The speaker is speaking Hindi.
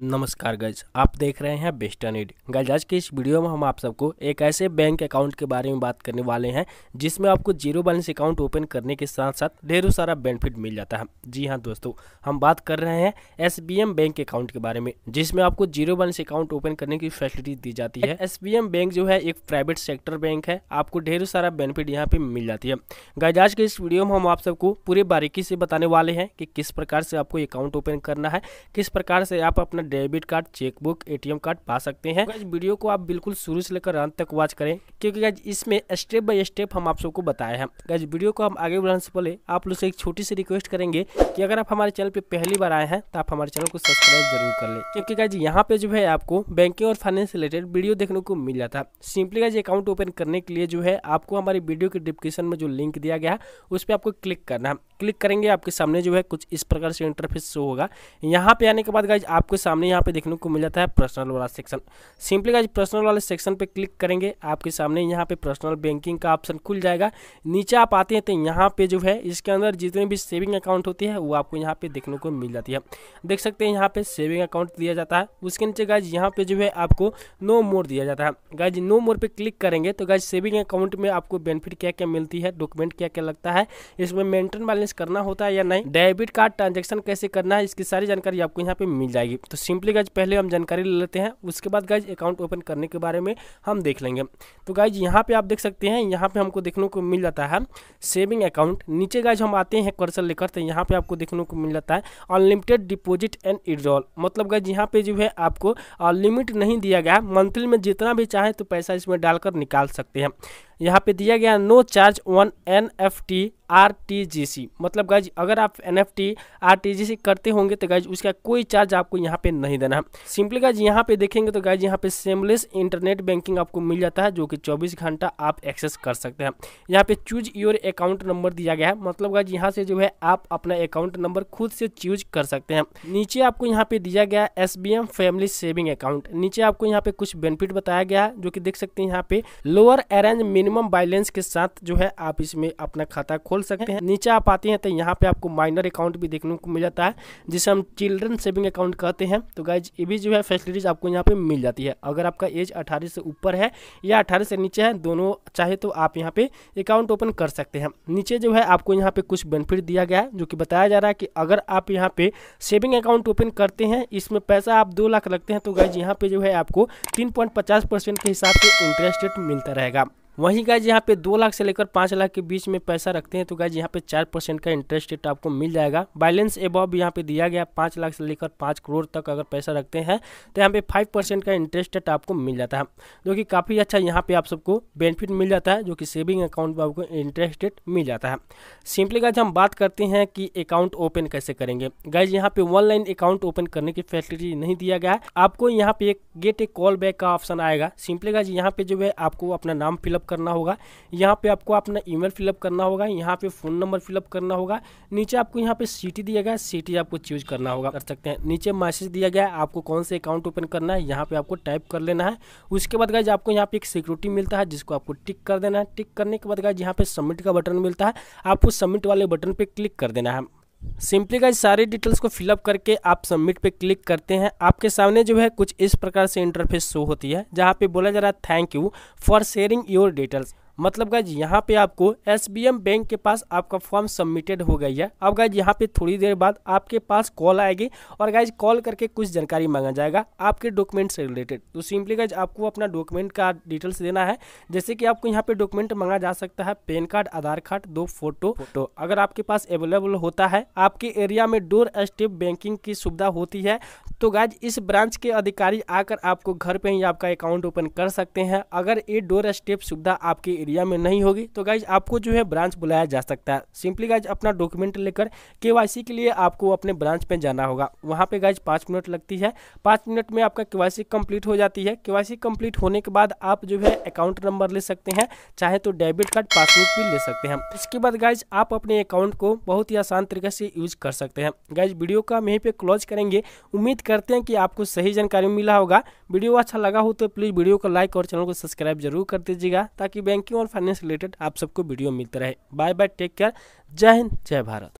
नमस्कार गज आप देख रहे हैं बेस्ट नीड गज आज के इस वीडियो में हम आप सबको एक ऐसे बैंक अकाउंट के बारे में बात करने वाले हैं, जिसमें आपको ज़ीरो बैलेंस अकाउंट ओपन करने के साथ साथ ढेरों सारा बेनिफिट मिल जाता है। जी हाँ दोस्तों, हम बात कर रहे हैं एसबीएम बैंक अकाउंट के बारे में, जिसमें आपको ज़ीरो बैलेंस अकाउंट ओपन करने की फैसिलिटी दी जाती है। एसबीएम बैंक जो है, एक प्राइवेट सेक्टर बैंक है, आपको ढेरों सारा बेनिफिट यहाँ पे मिल जाती है। गज आज के इस वीडियो में हम आप सबको पूरे बारीकी से बताने वाले हैं कि किस प्रकार से आपको अकाउंट ओपन करना है, किस प्रकार से आप अपना debit card, chequebook, ATM card पा सकते हैं। इस वीडियो को आप बिल्कुल शुरू से लेकर अंत तक वॉच करें, क्योंकि इसमें स्टेप बाय स्टेप हम आप सबको बताए हैं। गाइज़ वीडियो को हम आगे बढ़ाने से पहले आप लोग से एक छोटी सी रिक्वेस्ट करेंगे कि अगर आप हमारे चैनल पे पहली बार आए हैं तो आप हमारे चैनल को सब्सक्राइब ज़रूर कर ले। क्योंकि गाइज़ यहाँ पे जो है आपको बैंकिंग और फाइनेंस रिलेटेड वीडियो देखने को मिल जाता है। सिंपली गाइज़ अकाउंट ओपन करने के लिए जो है आपको हमारी वीडियो के डिस्क्रिप्शन में जो लिंक दिया गया है, उस पर आपको क्लिक करना है। क्लिक करेंगे, आपके सामने जो है कुछ इस प्रकार से इंटरफेस शो होगा। यहाँ पे आने के बाद गाइज़ आपके सामने यहाँ पे देखने को मिल जाता है पर्सनल वाला सेक्शन सिंपली गाइज़ पर्सनल वाले सेक्शन पे क्लिक करेंगे, आपके सामने यहाँ पे पर्सनल बैंकिंग का ऑप्शन खुल जाएगा. नीचे आप आते हैं तो यहाँ पे जो है, इसके अंदर जितने भी सेविंग अकाउंट होती है, वो आपको यहाँ पे देखने को मिल जाती है. देख सकते हैं यहाँ पे सेविंग अकाउंट दिया जाता है. उसके नीचे गाइज़ यहाँ पे जो है आपको नो मोर दिया जाता है. गाइज़ नो मोर पे क्लिक करेंगे तो गाइज़ सेविंग अकाउंट में आपको बेनिफिट क्या क्या मिलती है डॉक्यूमेंट क्या क्या लगता है, इसमें मेंटेन बैलेंस करना होता है या नहीं डेबिट कार्ड ट्रांजेक्शन कैसे करना है, इसकी सारी जानकारी आपको यहाँ पे मिल जाएगी. तो सिंपली गाइज़ पहले हम जानकारी ले लेते हैं, उसके बाद गाइज़ अकाउंट ओपन करने के बारे में हम देख लेंगे। तो गाइज़ यहाँ पे आप देख सकते हैं, यहाँ पे हमको देखने को मिल जाता है सेविंग अकाउंट नीचे गाइज़ हम आते हैं कर्सर लेकर तो यहाँ पे आपको देखने को मिल जाता है अनलिमिटेड डिपोजिट एंड विड्रॉल मतलब गाइज़ यहाँ पे जो है आपको लिमिट नहीं दिया गया। मंथली में जितना भी चाहे तो पैसा इसमें डालकर निकाल सकते हैं। यहाँ पे दिया गया no charge one N F T R T G C. मतलब गाइज़ अगर आप N F T R T G C करते होंगे तो गाइज़ उसका कोई चार्ज आपको यहाँ पे नहीं देना है। सिंपली गाइज़ यहाँ पे देखेंगे तो गाइज़ यहाँ पे सेमलेस इंटरनेट बैंकिंग आपको मिल जाता है, जो कि 24 घंटा आप एक्सेस कर सकते हैं। यहाँ पे चूज़ योर अकाउंट नंबर दिया गया है। मतलब गाइज़ यहाँ से जो है आप अपना अकाउंट नंबर खुद से चूज़ कर सकते हैं। नीचे आपको यहाँ पे दिया गया S B M family saving account नीचे आपको यहाँ पे कुछ बेनिफिट बताया गया है, जो कि देख सकते हैं यहाँ पे लोअर अरेंज मिनिमम बैलेंस के साथ जो है आप इसमें अपना खाता खोल सकते हैं। नीचे आप आते हैं तो यहाँ पे आपको माइनर अकाउंट भी देखने को मिल जाता है, जिसे हम चिल्ड्रन सेविंग अकाउंट कहते हैं। तो गाइज़ ये भी जो है फैसिलिटीज़ आपको यहाँ पे मिल जाती है। अगर आपका एज अठारह से ऊपर है या अठारह से नीचे है, दोनों चाहे तो आप यहाँ पे अकाउंट ओपन कर सकते हैं। नीचे जो है आपको यहाँ पे कुछ बेनिफिट दिया गया है, जो कि बताया जा रहा है कि अगर आप यहाँ पे सेविंग अकाउंट ओपन करते हैं, इसमें पैसा आप दो लाख लगते हैं तो गाइज़ यहाँ पे जो है आपको तीन परसेंट के हिसाब से इंटरेस्ट रेट मिलता रहेगा। वहीं गाइज़ यहाँ पे दो लाख से लेकर पाँच लाख के बीच में पैसा रखते हैं तो गाइज़ यहाँ पे चार परसेंट का इंटरेस्ट रेट आपको मिल जाएगा। बैलेंस एबव यहाँ पे दिया गया पाँच लाख से लेकर पाँच करोड़ तक अगर पैसा रखते हैं तो यहाँ पे फाइव परसेंट का इंटरेस्ट रेट आपको मिल जाता है, जो कि काफ़ी अच्छा यहाँ पे आप सबको बेनिफिट मिल जाता है, जो कि सेविंग अकाउंट में आपको इंटरेस्ट रेट मिल जाता है। सिंपली गाइज़ हम बात करते हैं कि अकाउंट ओपन कैसे करेंगे। गाइज़ यहाँ पे ऑनलाइन अकाउंट ओपन करने की फैसिलिटी नहीं दिया गया आपको यहाँ पे एक गेट ए कॉल बैक का ऑप्शन आएगा। सिंपली गाइज़ यहाँ पे जो है आपको अपना नाम फिलअप करना होगा। यहाँ पे आपको अपना ईमेल फिलअप करना होगा, यहाँ पे फ़ोन नंबर फिलअप करना होगा। नीचे आपको यहाँ पे सिटी दिया गया सिटी आपको चूज़ करना होगा। कर सकते हैं। नीचे मैसेज दिया गया, आपको कौन से अकाउंट ओपन करना है, यहाँ पे आपको टाइप कर लेना है। उसके बाद गाइज़ आपको यहाँ पे एक सिक्योरिटी मिलता है, जिसको आपको टिक कर देना है। टिक करने के बाद गाइज़ यहाँ पे सबमिट का बटन मिलता है। आपको सबमिट वाले बटन पे क्लिक कर देना है। सिंपली गाइज़ सारी डिटेल्स को फिलअप करके आप सबमिट पे क्लिक करते हैं। आपके सामने जो है कुछ इस प्रकार से इंटरफेस शो होती है, जहाँ पे बोला जा रहा है thank you for sharing your details मतलब गाइज़ यहाँ पे आपको एसबीएम बैंक के पास आपका फॉर्म सबमिटेड हो गई है। अब गाइज़ यहाँ पे थोड़ी देर बाद आपके पास कॉल आएगी और गाइज़ कॉल करके कुछ जानकारी मांगा जाएगा आपके डॉक्यूमेंट से रिलेटेड तो सिंपली गाइज़ आपको अपना डॉक्यूमेंट का डिटेल्स देना है। जैसे कि आपको यहाँ पे डॉक्यूमेंट मांगा जा सकता है पैन कार्ड आधार कार्ड दो फ़ोटो फ़ोटो अगर आपके पास अवेलेबल होता है आपके एरिया में डोर स्टेप बैंकिंग की सुविधा होती है तो गाइज़ इस ब्रांच के अधिकारी आकर आपको घर पे ही आपका अकाउंट ओपन कर सकते हैं। अगर ये डोर स्टेप सुविधा आपके एरिया में नहीं होगी। तो गाइज़ आपको जो है ब्रांच बुलाया जा सकता है। सिंपली गाइज़ अपना डॉक्यूमेंट लेकर के के लिए आपको अपने ब्रांच पे जाना होगा। वहाँ पे गाइज़ पाँच मिनट लगती है। पाँच मिनट में आपका के कंप्लीट हो जाती है। के कंप्लीट होने के बाद आप जो है अकाउंट नंबर ले सकते हैं। चाहे तो डेबिट कार्ड पासबुक भी ले सकते हैं। इसके बाद गाइज़ आप अपने अकाउंट को बहुत ही आसान तरीके से यूज़ कर सकते हैं। गाइज़ वीडियो का हम यहीं पर क्लोज करेंगे। उम्मीद करते हैं कि आपको सही जानकारी मिला होगा। वीडियो अच्छा लगा हो तो प्लीज़ वीडियो को लाइक और चैनल को सब्सक्राइब ज़रूर कर दीजिएगा। ताकि बैंकिंग और फाइनेंस रिलेटेड आप सबको वीडियो मिलता रहे। बाय बाय टेक केयर जय हिंद, जय भारत।